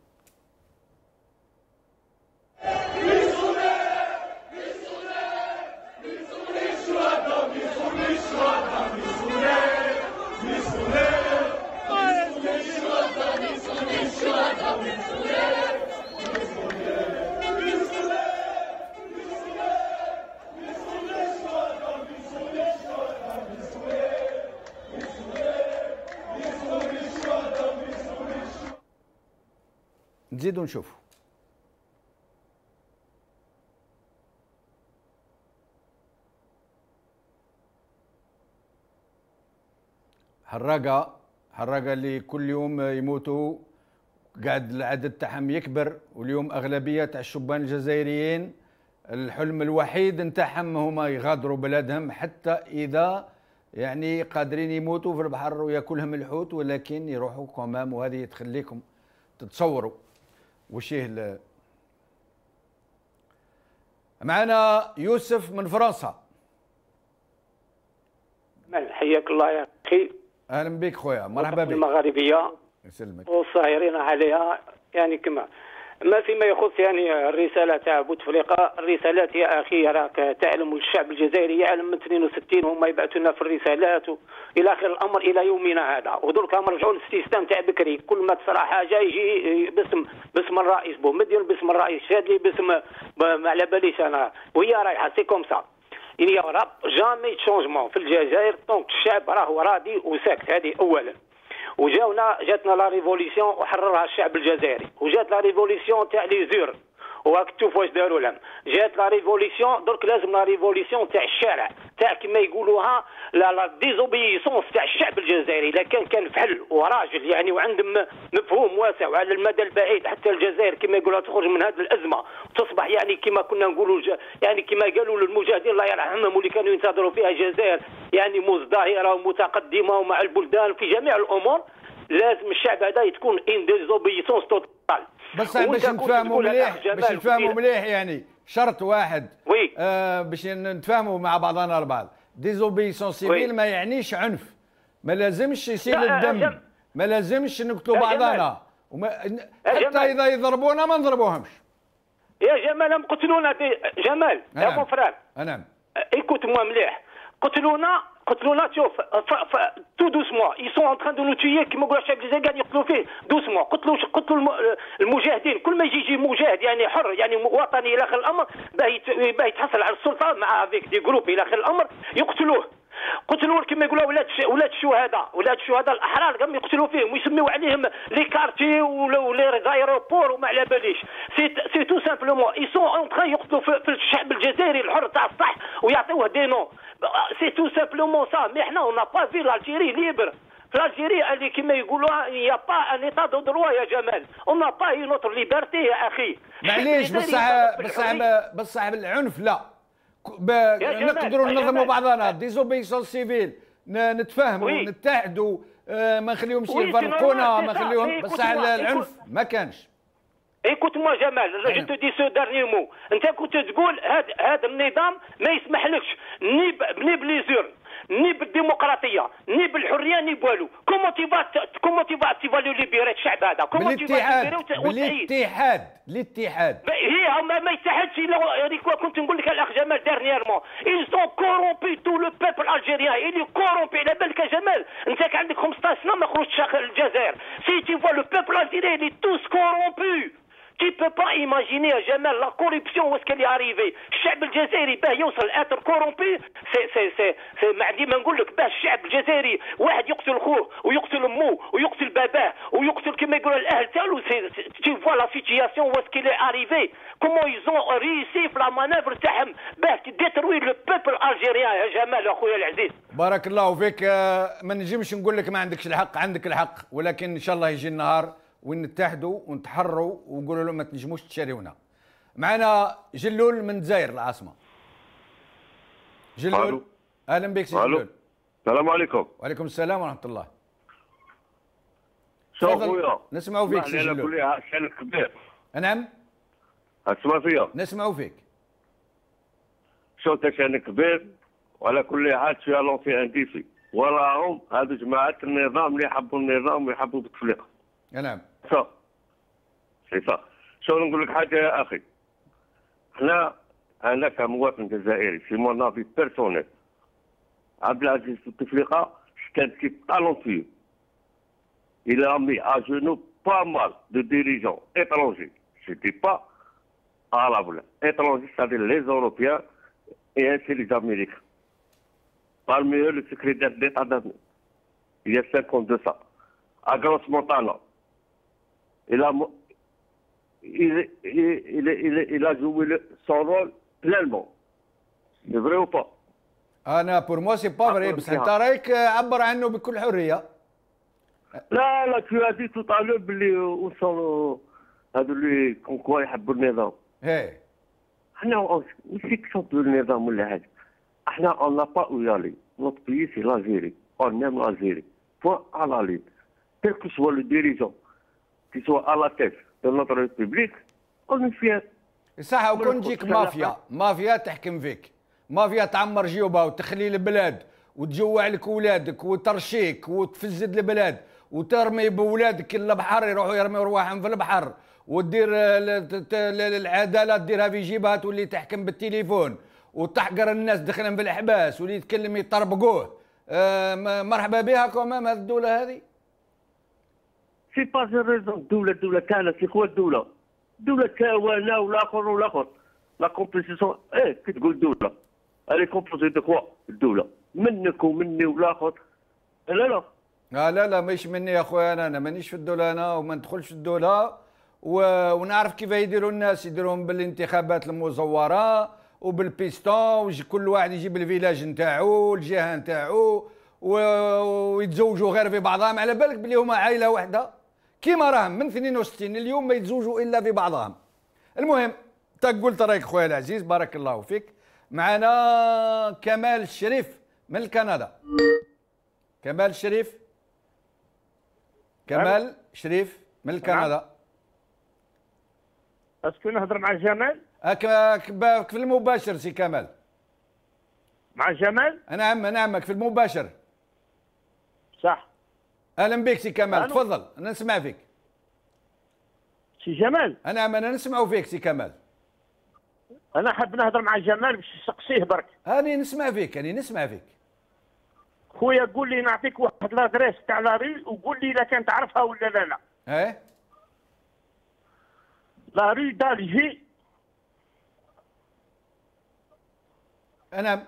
نزيدوا نشوفوا حراقة حراقة اللي كل يوم يموتوا قاعد العدد تاعهم يكبر واليوم أغلبية تاع الشبان الجزائريين الحلم الوحيد نتاعهم هما يغادروا بلادهم حتى إذا يعني قادرين يموتوا في البحر وياكلهم الحوت ولكن يروحوا كمام وهذه تخليكم تتصوروا. وش هي ال- معنا يوسف من فرنسا. مال حياك الله يا أخي. أهلا بك خويا مرحبا بك. المغاربيه يسلمك. والصاهرين عليها يعني كما ما فيما يخص يعني الرسالة تاع بوتفليقه الرسالات يا أخي راك تعلم الشعب الجزائري يعلم من 62 هما يبعثوا لنا في الرسالات و- إلى آخر الأمر إلى يومنا هذا. ودرك نرجعوا لل système تاع بكري كل ما تصرى حاجة يجي باسم باسم الرئيس بومدين باسم الرئيس شادلي باسم ما على باليش أنا. وهي رايحة c'est comme ça. Il y aura de changement. في الجزائر donc الشعب راهو راضي وساكت. هذه اولا. وجاونا جاتنا la révolution وحررها الشعب الجزائري. وجات la révolution تاع les urnes. وراك تشوف واش داروا لهم. جات la révolution درك لازم la révolution تاع الشارع. تاع كما يقولوها la la désobéissance تاع الشعب الجزائري. اذا كان كان فحل وراجل يعني وعندهم مفهوم واسع وعلى المدى البعيد. حتى الجزائر كما يقولوا تخرج من هذه الأزمة. وتصبح يعني كما كنا نقولوا يعني كما قالوا للمجاهدين الله يرحمهم واللي كانوا ينتظروا فيها الجزائر يعني مزدهرة ومتقدمة ومع البلدان في جميع الأمور لازم الشعب هذا تكون une désobéissance totale. بس باش نتفاهموا مليح باش نتفاهموا. مليح يعني شرط واحد. oui. آه باش نتفاهموا مع بعضنا البعض. désobéissance civile. ما يعنيش عنف ما لازمش آه، الدم ما لازمش نقتلوا بعضنا. وما حتى. إذا يضربونا ما نضربوهمش يا جمال هم قتلونا دي جمال يا. بون فران نعم moi مليح قتلونا tout doucement ils sont en train de nous tuer كما يقولوا الشعب الجزائري قاعد يقتلوا فيه doucement قتلوا قتلوا الم- المجاهدين كل ما يجي يجي مجاهد يعني حر يعني وطني إلى اخر الامر باه يت- باه يتحصل على السلطه مع avec des groupes إلى اخر الامر يقتلوه قتلوا كما يقولوا ولاد ولاد الشهداء ولاد الشهداء الاحرار قام يقتلوا فيهم ويسميو عليهم les écartés و les aéroports وما على باليش c'est c'est tout simplement ils sont en train يقتلوا في الشعب الجزائري الحر تاع الصح ويعطيوه دي نو c'est tout simplement ça mais حنا on a pas fait l'Algérie libre في Algérie اللي كما يقولوا y a pas un état de droit يا جمال on a pas aucune autre liberté يا أخي معليش بصح بصح. بصح العنف لا نقدروا ننظموا. بعضنا désobéissance civile نتفاهموا. نتحدوا ما نخليهمش يفرقونا ما نخليهم صح. بصح العنف ما كانش Écoute-moi Jamal, je te dis ce dernier mot. انت كنت تقول هذا هذا النظام ما يسمحلكش ni ni par les urnes ni بالديمقراطيه ni بالحريه ni بوالو comment tu comment tu vas tu vas le libérer الشعب هذا comment tu بالاتحاد الاتحاد هي ما, ما يتحدش الا كنت نقول لك الاخ جمال dernièrement ils ont corrompu tout le peuple algérien. Il est corrompu على بالك جمال انت عندك 15 سنه ما خرجتش الجزائر si tu vois le peuple algérien il est tous corrompus. Tu peux pas imaginer جمال la corruption où est-ce qu'elle الشعب الجزائري باه يوصل être corrompu c'est c'est c'est c'est ما عندي ما نقول لك باه الشعب الجزائري واحد يقتل خوه ويقتل امه ويقتل باباه ويقتل كما يقولوا الاهل تاعو tu vois la situation est arrivée? Comment ils ont réussi في la manœuvre تاعهم باه détruire le peuple algérien يا جمال اخويا العزيز بارك الله فيك ما نجمش نقول لك ما عندكش الحق عندك الحق ولكن ان شاء الله يجي النهار وين نتحدوا ونتحروا ونقولوا لهم ما تنجموش تشاريونا. معنا جلول من الجزائر العاصمة. جلول. ألو. أهلا بك سي. جلول. السلام عليكم. وعليكم السلام ورحمة الله. شو. خويا نسمعوا فيك سي جلول. نعم. أسمع فيا. نسمعوا فيك. شو شان كبير وعلى كل حال فيها لونتي انديسي وراهم هذو جماعة النظام اللي يحبوا النظام ويحبوا بوتفليقة نعم سي صح شو نقول لك حاجة يا أخي إحنا أنا كمواطن جزائري في مون افي بيرسونيل عبد العزيز بوتفليقة كان mis à genoux pas mal de dirigeants étrangers. Je ne dis pas arabes, étrangers, c'est-à-dire les Européens et ainsi les Américains. Parmi eux, le secrétaire d'État d'Amérique. Il y a cinq ans de ça. À Grosse Montana. Il a, mo- il, il, il, a joué le- son rôle pleinement. C'est vrai ou pas أنا بور موا سي با فري بس انت رايك آه، عبر عنه بكل حريه لا لا dit tout à l'heure باللي sont هذو اللي كون كوا يحبوا النظام هي إحنا ماشي كسبوا النظام ولا حاجة إحنا où y aller notre pays c'est l'Algérie on aime l'Algérie point à la ligne quel que soit le dirigeant qui soit à la tête de notre république on est fier صح وكون تجيك مافيا مافيا تحكم فيك مافيا تعمر جيوبها وتخلي البلاد وتجوع لك ولادك وترشيك وتفزد البلاد وترمي بولادك البحر يروحوا يرميوا رواحهم في البحر وتدير العداله تديرها في جيبها تولي تحكم بالتليفون وتحقر الناس دخلهم في الاحباس واللي يتكلم يطربقوه مرحبا بها كمان هذه الدولة هذه c'est pas raison الدولة الدولة كانت اللي هو الدولة. الدولة كاوانة والآخر والآخر. la composition إيه كي تقول الدولة. elle est composée de quoi الدولة. منك ومني والآخر. لا لا. لا لا لا مش مني يا أخويا أنا. أنا مانيش في الدولة أنا وما ندخلش في الدولة. و... ونعرف كيف يديروا الناس. يديرون بالانتخابات المزورة وبالبيستون كل واحد يجيب الفيلاج نتاعو الجهة نتاعو و- ويتزوجوا غير في بعضهم. على بالك بلي هما عائلة واحدة كيما راهم من 62 اليوم ما يتزوجوا إلا في بعضهم. المهم انت قلت رايك خويا العزيز بارك الله فيك. معنا كمال الشريف من كندا. كمال الشريف كمال شريف من كندا. est-ce que نهضر مع جمال؟ في المباشر سي كمال. مع جمال؟ نعم نعمك في المباشر. صح. أهلا بك سي كمال ألو. تفضل أنا نسمع فيك. سي جمال. نعم أنا نسمع فيك سي كمال. أنا حاب نهضر مع جمال باش نسقسيه برك. هاني نسمع فيك هاني نسمع فيك. خويا قول لي نعطيك واحد l'adresse تاع la rue وقول لي اذا كان تعرفها ولا لا لا. إيه؟ la rue d'Alger أنا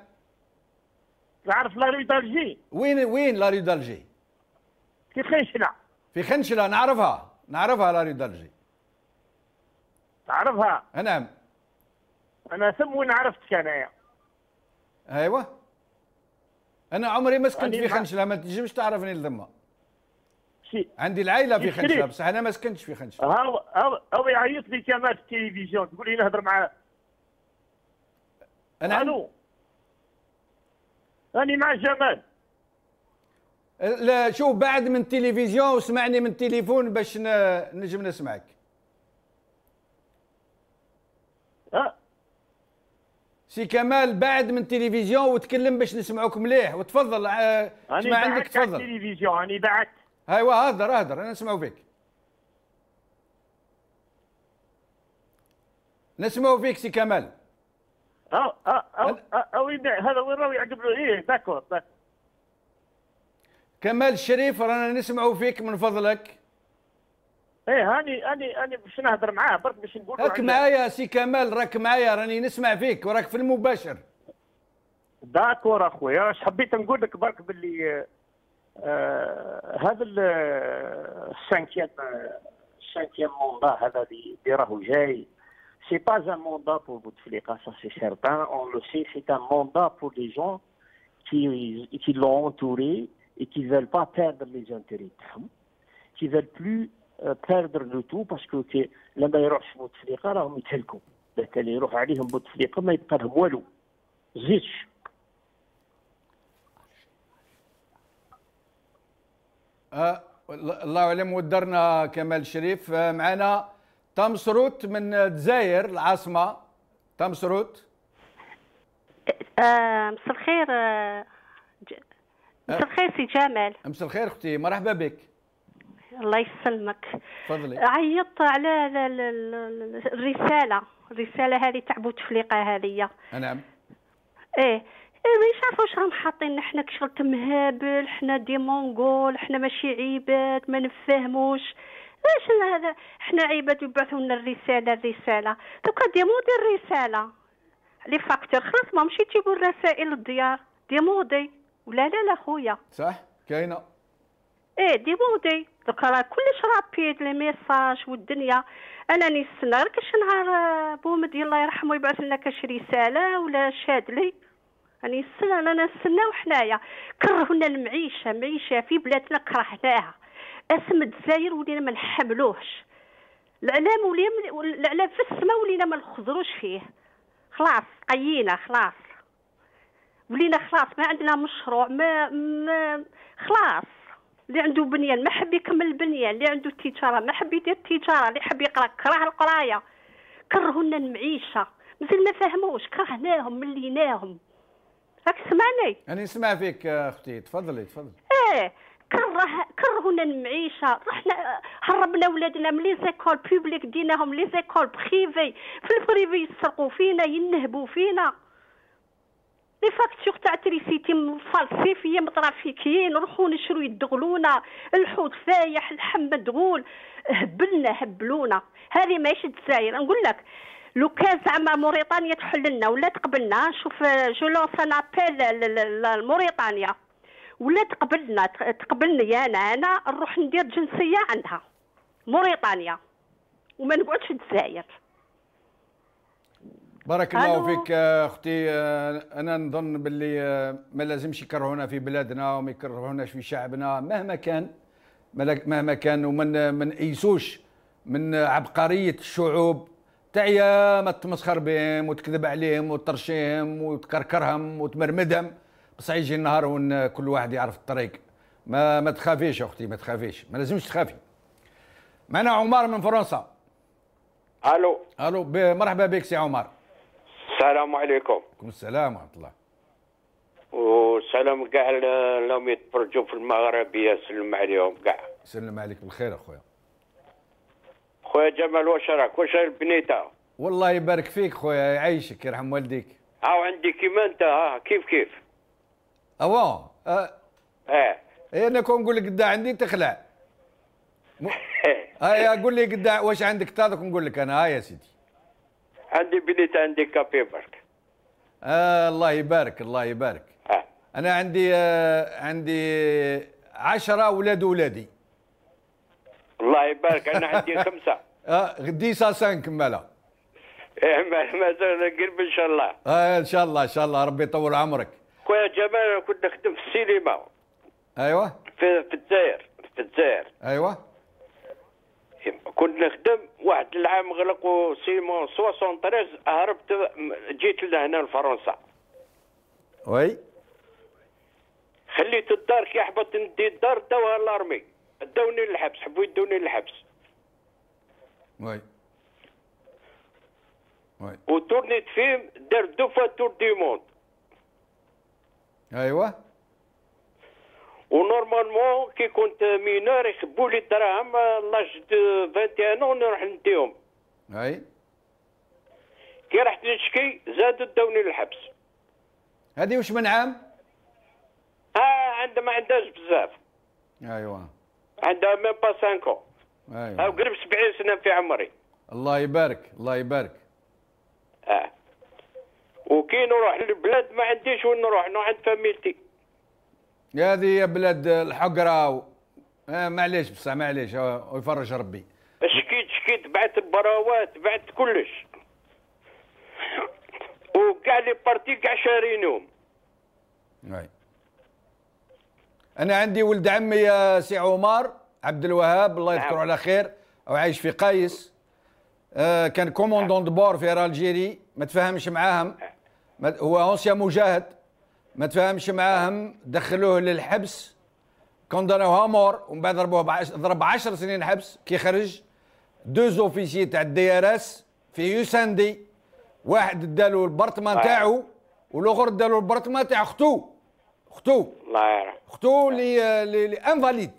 تعرف la rue d'Alger وين وين la rue d'Alger في خنشنه في خنشلة نعرفها. نعرفها la rue d'Alger تعرفها؟ نعم. أنا ثم وين عرفتك أنايا؟ أيوه. أنا عمري ما سكنت يعني في خنشلة ما تجيبش تعرفني لذمة. شي. عندي العائلة في. خنشلة بصح أنا ما سكنتش في خنشلة. هاو هاو هاو يعيط لي كمال في التلفزيون. تقول لي نهضر معاه أنا ألو؟ راني مع جمال. شوف بعد من التلفزيون وسمعني من التليفون باش نجم نسمعك. ها سي كمال بعد من التلفزيون وتكلم باش نسمعوك مليح. وتفضل آه، ما عندك بعت على تفضل. التلفزيون راني بعت. أيوا هدر هدر أنا نسمعو فيك. نسمعو فيك سي كمال. آه آه آه هذا وين راهو يعقب له إيه d'accord d'accord. كمال الشريف رانا نسمعو فيك من فضلك. إيه هاني هاني هاني باش نهضر معاه برك باش نقول راك معايا سي كمال راك معايا راني نسمع فيك وراك في المباشر. d'accord أخويا اش حبيت نقول لك برك باللي آه، هذا ال- ال cinquième ال cinquième mandat هذا اللي راهو جاي. c'est pas un mandat pour بوتفليقه ça c'est certain. On le sait c'est un mandat pour les gens qui qui l'ont entouré. Et qui veulent pas perdre les intérêts تاعهم qui veulent plus euh, perdre le tout parce que لما يروحش بوتفليقه راهم يتهلكوا إذا كان يروح عليهم بوتفليقه ما يبقى لهم والو زيتش آه الله اعلم ودرنا كمال الشريف آه معنا تام سروت من الجزائر العاصمة. تام سروت. آه، مساء الخير آه، مساء الخير سي جمال. مساء الخير أختي مرحبا بك. الله يسلمك. تفضلي. عيطت على ال- ال- ال- الرسالة. الرسالة هذه تاع بوتفليقه هذه. نعم. إيه. إيه مانيش عارفه واش راهم حاطين حنا كشغل تمهابل حنا دي مونغول حنا ماشي عباد ما نفهموش. واش هذا؟ حنا عباد يبعثوا لنا الرسالة الرسالة. دوكا démodée الرسالة. les facteurs خلاص ما مشي تجيبوا الرسائل للديار démodée ولا لا لا خويا. صح؟ كاينة. إيه démodée دوكا راه كلش rapide les messages والدنيا. أنا نستنى غير كاش نهار آه، بومدي الله يرحمه يبعث لنا كاش رسالة ولا شادلي راني نستنى أنا نستناو حنايا كرهونا المعيشة معيشة في بلادنا كرهناها. اسم الجزائر ولينا ما نحملوهش. الاعلام ولينا الاعلام في السماء ولينا ما نخضروش فيه. خلاص قيينا خلاص. ولينا خلاص ما عندنا مشروع ما, ما خلاص. اللي عنده بنيان ما حب يكمل البنيان اللي عنده تجاره ما حب يدير التجاره اللي حب يقرأ كره القراية. كرهونا المعيشة. مازال ما فهموش كرهناهم مليناهم. راك سمعني؟ أنا نسمع فيك أختي تفضلي تفضلي. إيه كره كرهونا المعيشة. رحنا هربنا ولادنا من les écoles publiques ديناهم les écoles privées في ال privé يسرقوا فينا ينهبوا فينا. les factures تاع تريسيتي falsifiées مطرافيكيين نروحو نشرو يدغلونا الحوت فايح اللحم مدغول هبلنا هبلونا. هذه ماشي الجزائر نقول لك لو كان زعما موريتانيا تحل لنا ولا تقبلنا نشوف جو لونس ان أبيل لموريتانيا ولا تقبلنا تقبلني أنا أنا نروح ندير جنسية عندها. موريتانيا وما نقعدش الجزائر بارك الله. فيك آه، أختي آه، أنا نظن باللي آه، ما لازمش يكرهونا في بلادنا وما يكرهوناش في شعبنا مهما كان مهما كان ومن ما نقيسوش من عبقرية الشعوب تعيا ما تمسخر بهم وتكذب عليهم وترشيهم وتكركرهم وتمرمدهم بصح يجي النهار وين كل واحد يعرف الطريق. ما ما تخافيش أختي ما تخافيش ما لازمش تخافي. معنا عمر من فرنسا. ألو؟ ألو مرحبا بك سي عمر السلام عليكم. عليكم السلام ورحمة الله. وسلام كاع ل- اللهم يتفرجوا في المغربيه سلم عليهم. كاع سلم عليك بالخير أخويا. خويا جمال واش راك؟ واش البنيتة؟ والله يبارك فيك خويا يعيشك يرحم والديك. هاو عندي كيما أنت ها. كيف كيف؟ اوه أه. آه أنا كون نقول لك قدا عندي تخلع. م... هيا قول لي قدا واش عندك؟ تاذك نقول لك أنا. ها يا سيدي. عندي بنيته عندي كابي برك. آه الله يبارك الله يبارك. آه. أنا عندي آه عندي عشرة أولاد ولادي الله يبارك أنا عندي خمسة. آه غدي سا سان كماله إيه، ما- مازال قرب إن شاء الله. آه إن شاء الله إن شاء الله ربي يطول عمرك. خويا جمال كنت نخدم في السينما. أيوه. في في الجزائر في الجزائر. أيوه. كنت نخدم واحد العام غلقوا سينما 73 هربت جيت لهنا لفرنسا. Oui? خليت الدار كي حبط ندي الدار داوها ال armée داوني للحبس حبوا يدوني للحبس. Oui. Oui. وتورنيت فيلم دار deux fois tour du monde. أيوه. و normalement كي كنت mineur يخبوا لي الدراهم l'âge de 21 ونروح نديهم اي كي رحت نشكي زادوا داوني للحبس هذه وش من عام ها عندها ما عندهاش بزاف أيوه عندها ميم با 5 أيوه أو قرب 70 سنه في عمري الله يبارك الله يبارك آه وكي نروح للبلاد ما عنديش وين نروح نروح عند فاميلتي هذه يا بلاد الحقرة و... آه معليش بصح معليش. آه، ويفرج ربي. شكيت شكيت. بعت البراوات بعت كلش. وكاع les partis كاع شارينهم. أنا عندي ولد عمي يا سي عمر عبد الوهاب الله يذكره على خير أو عايش في قايس. آه كان commandant de bord في Air Algérie. ما تفاهمش معاهم. هو ancien مجاهد. ما تفاهمش معاهم دخلوه للحبس. كوندانوه à mort ومن بعد ضربوه بعش... ضرب 10 سنين حبس. كي خرج deux officiers تاع ال DRS في يوساندي. واحد ادالو البرطمان تاعو والآخر ادالو البرطمان تاع أختو. أختو. الله يرحم أختو لي لي لي invalide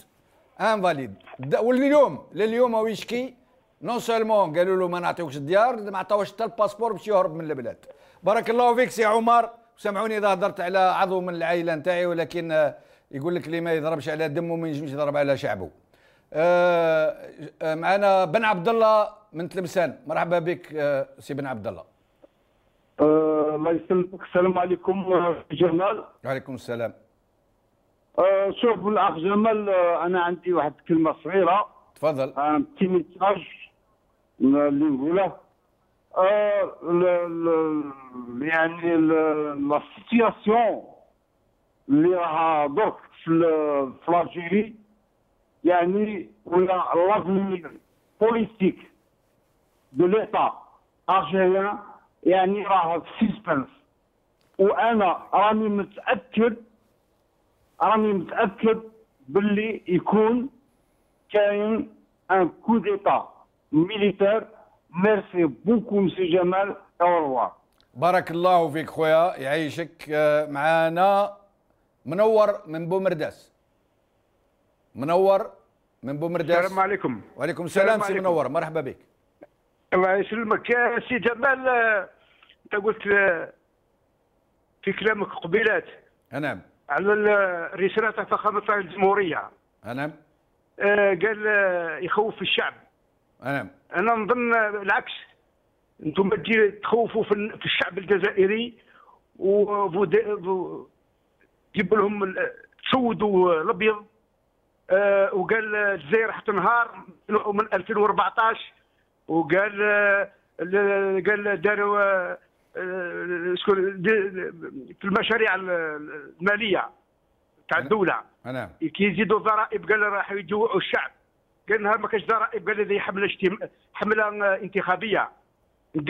invalide واليوم لليوم هو يشكي. non seulement قالوا له ما نعطيوكش الديار ما عطاوش حتى الباسبور باش يهرب من البلاد. بارك الله فيك سي عمر. سامحوني إذا هضرت على عضو من العائلة نتاعي ولكن آه، يقول لك اللي ما يضربش على دمه ما ينجمش يضرب على شعبه. آه، آه، معنا بن عبد الله من تلمسان. مرحبا بك سي بن عبد الله. الله يسلمك. السلام عليكم جمال. وعليكم السلام. شوف الأخ جمال أنا عندي واحد الكلمة صغيرة. تفضل. petit message اللي نقوله. آه، يعني ال- la situation اللي راها درك في l'Algérie يعني ولا l'avenir politique de l'État algérien يعني راه في suspense وأنا راني متأكد راني متأكد باللي يكون كاين un coup d'État militaire merci beaucoup مسي جمال أو بارك الله فيك خويا يعيشك معانا منور من بومرداس منور من بومرداس السلام عليكم وعليكم السلام سي. منور مرحبا بك الله يسلمك يا سي جمال انت قلت في كلامك قبيلات نعم على ال- رسالة فخامة رئيس الجمهورية نعم قال يخوف الشعب نعم أنا نظن العكس. أنتم تجي تخوفوا في ال- في الشعب الجزائري وتجيبوا لهم ال- تسودوا الأبيض. آه، وقال الجزائر حتنهار من 2014 وقال آه، ال- قال داروا آه، شكون في المشاريع ال- المالية تاع الدولة. نعم كي يزيدوا الضرائب قال راح يجوعوا الشعب. قال نهار ما كانش ضرائب قال هذه حملة اجتم... حملة انتخابية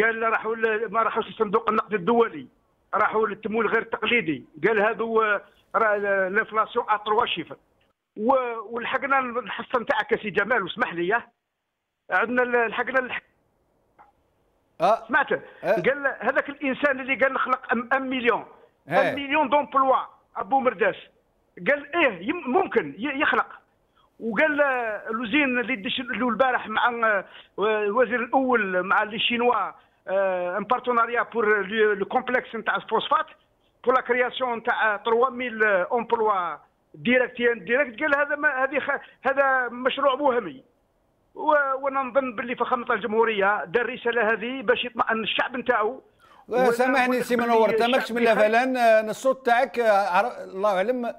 قال راحوا ما راحوش لصندوق النقد الدولي راحوا للتمويل غير التقليدي قال هذو آه، راه ال inflation à 3 chiffres ولحقنا الحصة نتاعك يا سي جمال واسمح لي آه. عندنا لحقنا. أه. سمعت قال هذاك الإنسان اللي قال نخلق ام, أم مليون إيه. أم مليون d'emplois أبو مرداس قال إيه ممكن يخلق وقال آه، الوزين اللي دش له البارح مع آه، الوزير الأول مع les Chinois en partenariat pour le complexe نتاع الفوسفات pour la création نتاع 3000 emplois directs directs قال هذا ما هذه هذا مشروع وهمي وأنا نظن باللي فخامه الجمهورية دار الرساله هذه باش يطمئن الشعب نتاعو. آه، سامحني سي منور انت ماكش من لافلان آه، الصوت تاعك آه، الله اعلم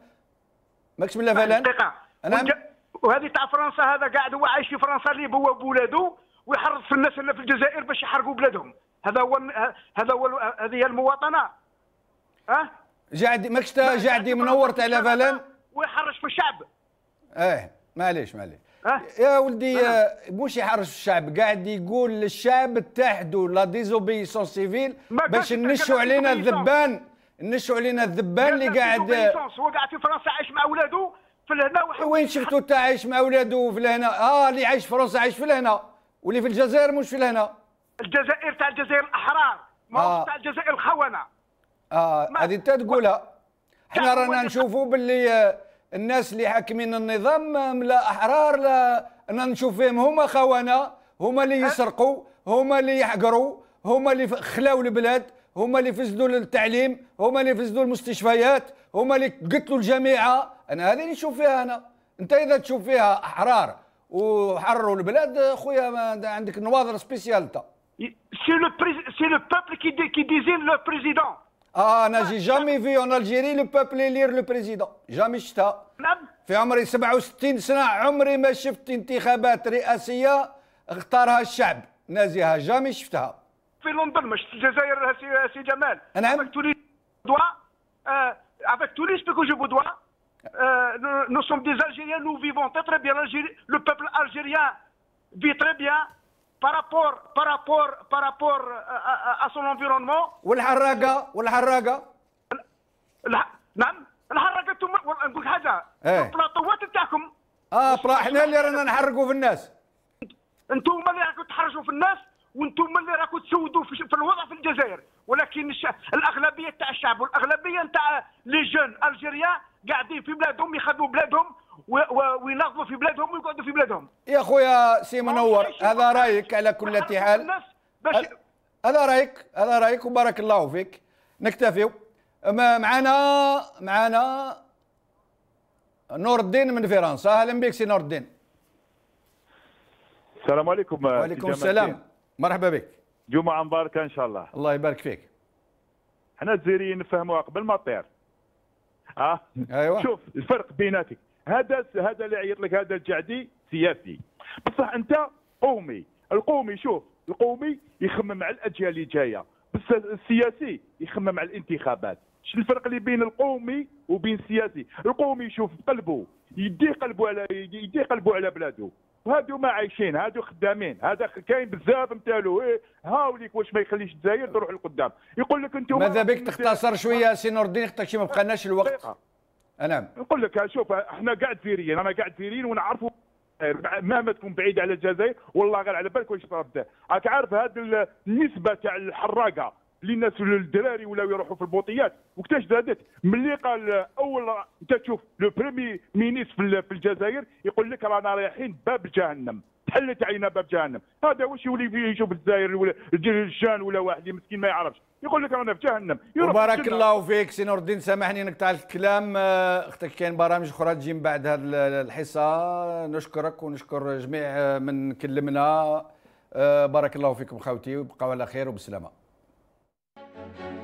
ماكش من لافلان؟ دقيقة. أنا- والج- وهذه تاع فرنسا هذا قاعد هو عايش في فرنسا اللي هو بولاده ويحرض في الناس اللي في الجزائر باش يحرقوا بلادهم. هذا هو هذا هو هذه هي المواطنة. ها؟ جعدي ماكش جعدي منور تاع لافلان ويحرش في الشعب. إيه معليش معليش. يا ولدي آه، مش يحرش الشعب قاعد يقول للشعب اتحدوا la désobéissance civile باش نشوا علينا الذبان. نشوا علينا الذبان اللي قاعد. هو قاعد في فرنسا عايش مع أولاده في الهنا وح- وين شفتوا انت عايش مع اولاده في الهنا آه اللي عايش في فرنسا عايش في الهنا واللي في الجزائر مش في الهنا الجزائر تاع الجزائر الأحرار ما آه. تاع الجزائر الخونة. آه هذه انت تقولها. إحنا رانا نشوفوا باللي آه، الناس اللي حاكمين النظام لا أحرار لا أنا نشوف فيهم. هما خونة هما اللي يسرقوا هما اللي يحقروا هما اللي خلاو البلاد هما اللي فسدوا التعليم هما اللي فسدوا المستشفيات هما اللي قتلوا الجماعه أنا هذه اللي نشوف فيها أنا. أنت إذا تشوف فيها أحرار وحرروا البلاد خويا عندك نواظر سبيسيال أنت. c'est le c'est le peuple qui dé qui désigne le président آه أنا j'ai jamais vu en Algérie le peuple élire le président jamais شفتها نعم. في عمري 67 سنة عمري ما شفت انتخابات رئاسية اختارها الشعب. نازيها. جامي شفتها. في لندن مش الجزائر سي, جمال. نعم tous les doigts euh, avec tous les euh, nous, sommes des Algériens nous vivons très très bien. Le peuple algérien vit très bien par rapport par rapport par rapport à, à, à son environnement. والحراقة الح... نعم الحركه أنتم نقول حاجة. إيه. البلاطوات نتاعكم آه برا إحنا اللي رانا نحرقوا في الناس. أنتم اللي راكم تحرجوا في الناس وأنتم اللي راكم تسودوا في, في الوضع في الجزائر. ولكن. الأغلبية تاع الشعب والأغلبية تاع لي جون ألجيريان قاعدين في بلادهم يخدموا بلادهم و... و... ويناضلوا في بلادهم ويقعدوا في بلادهم. يا خويا سي منور هذا رأيك على كل حال؟ هذا رأيك؟ هذا رأيك وبارك الله فيك. نكتفي. ما- معنا معنا نور الدين من فرنسا. أهلا بك سي نور الدين السلام عليكم وعليكم السلام. مرحبا بك. جمعة مباركة إن شاء الله. الله يبارك فيك. إحنا الجزائريين نفهموها قبل ما طير. آه أيوه. شوف الفرق بيناتك. هذا هذا اللي يعيط لك هذا الجعدي سياسي. بصح أنت قومي. القومي شوف القومي يخمم على الأجيال اللي جاية. بس السياسي يخمم على الانتخابات. شو الفرق اللي بين القومي وبين السياسي؟ القومي يشوف قلبه يدي قلبه على يدي قلبه على بلاده. وهادو ما عايشين هادو خدامين هذا كاين بزاف نتالو إيه هاوليك واش ما يخليش الجزائر تروح لقدام يقول لك أنتم ماذا بك؟ تختصر شوية سي نور الدين خاطر ما بقالناش الوقت. نعم نقول لك شوف إحنا قاعد فيريين أنا قاعد فيريين ونعرفوا مهما تكون بعيد على الجزائر والله غير على بالك واش صار راك عارف هذه النسبة تاع الحراقة. اللي الناس الدراري ولاو يروحوا في البوطيات. وقتاش زادت. ملي قال أول أنت تشوف لو بريمي مينيس في الجزائر يقول لك رانا رايحين باب جهنم. تحلت علينا باب جهنم. هذا واش يولي فيه يشوف الجزائر ولا الجان ولا واحد مسكين ما يعرفش. يقول لك رانا في جهنم. الجنة. الله فيك سي نور الدين سامحني نقطع الكلام. آه، أختك كاين برامج أخرى تجي من بعد هذه الحصة. نشكرك ونشكر جميع من كلمنا. آه، بارك الله فيكم خوتي وبقوا على خير وبسلامة. thank you